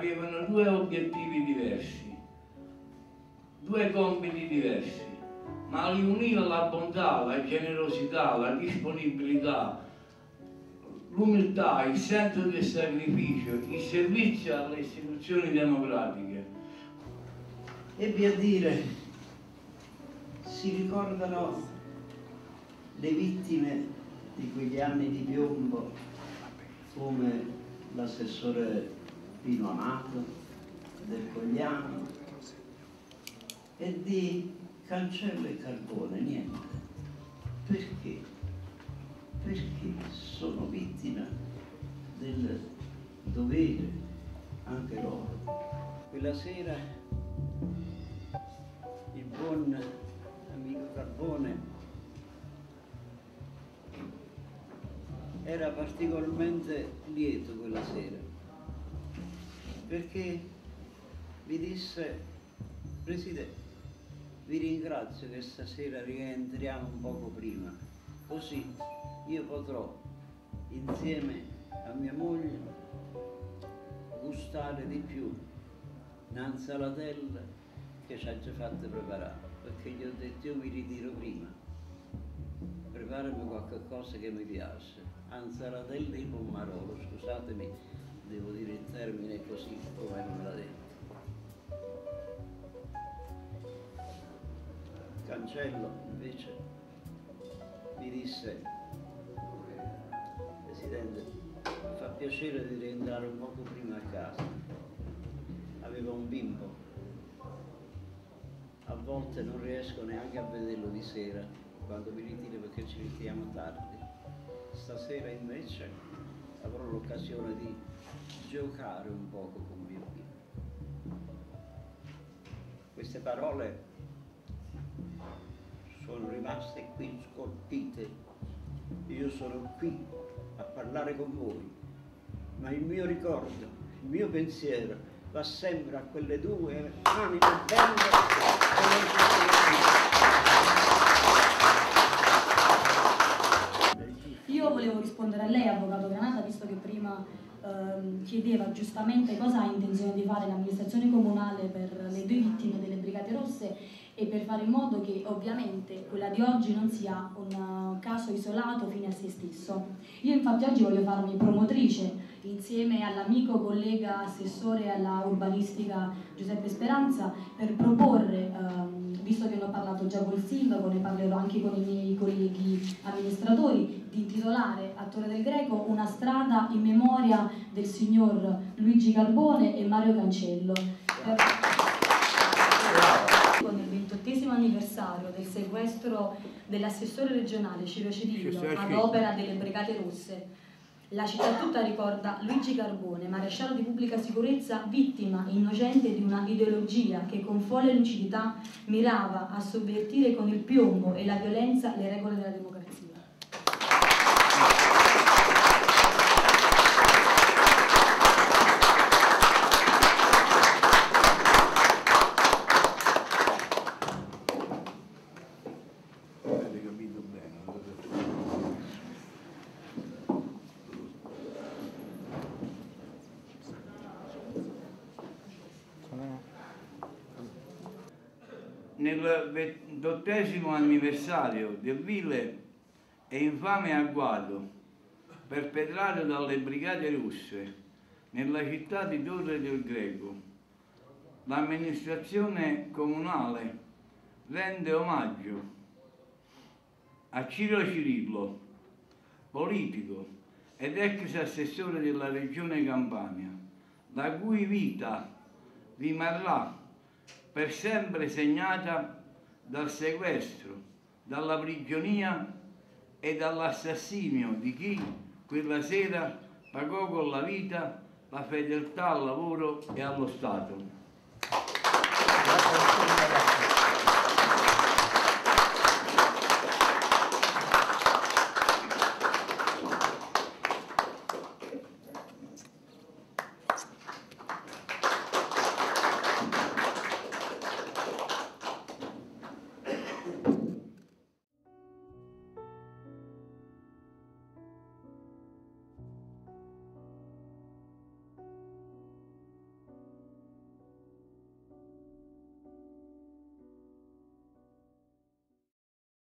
avevano due obiettivi diversi, due compiti diversi, ma li univa la bontà, la generosità, la disponibilità, l'umiltà, il senso del sacrificio, il servizio alle istituzioni democratiche. Ebbi a dire, si ricordano le vittime di quegli anni di piombo come l'assessore Pino Amato, del Cogliano e di Cancello e Carbone, niente. Perché? Perché sono vittima del dovere, anche loro. Quella sera il buon amico Carbone era particolarmente lieto quella sera perché mi disse Presidente vi ringrazio che stasera rientriamo un poco prima. Così io potrò insieme a mia moglie gustare di più una che ci ha già fatto preparare. Perché gli ho detto io mi ritiro prima. Preparami qualche cosa che mi piace. Anzalatelle di pomarolo, scusatemi, devo dire il termine così come me l'ha detto. Cancello invece mi disse, Presidente, mi fa piacere di rientrare un poco prima a casa. Aveva un bimbo, a volte non riesco neanche a vederlo di sera quando mi ritiro perché ci ritiriamo tardi stasera invece l'occasione di giocare un poco con mio figlio. Queste parole sono rimaste qui scolpite. Io sono qui a parlare con voi, ma il mio ricordo, il mio pensiero va sempre a quelle due anime belle chiedeva giustamente cosa ha intenzione di fare l'amministrazione comunale per le due vittime delle Brigate Rosse e per fare in modo che ovviamente quella di oggi non sia un caso isolato fine a se stesso. Io infatti oggi voglio farmi promotrice insieme all'amico collega assessore alla urbanistica Giuseppe Speranza per proporre ehm, visto che ne ho parlato già col sindaco, ne parlerò anche con i miei colleghi amministratori, di intitolare a Torre del Greco una strada in memoria del signor Luigi Carbone e Mario Cancello. Con il ventottesimo anniversario del sequestro dell'assessore regionale Ciro Cirillo ad opera delle Brigate Rosse, la città tutta ricorda Luigi Carbone, maresciallo di pubblica sicurezza, vittima innocente di una ideologia che con folle lucidità mirava a sovvertire con il piombo e la violenza le regole della democrazia. Nel ventottesimo anniversario del vile e infame agguato perpetrato dalle brigate russe nella città di Torre del Greco, l'amministrazione comunale rende omaggio a Ciro Cirillo, politico ed ex assessore della regione Campania, la cui vita rimarrà per sempre segnata dal sequestro, dalla prigionia e dall'assassinio di chi quella sera pagò con la vita la fedeltà al lavoro e allo Stato.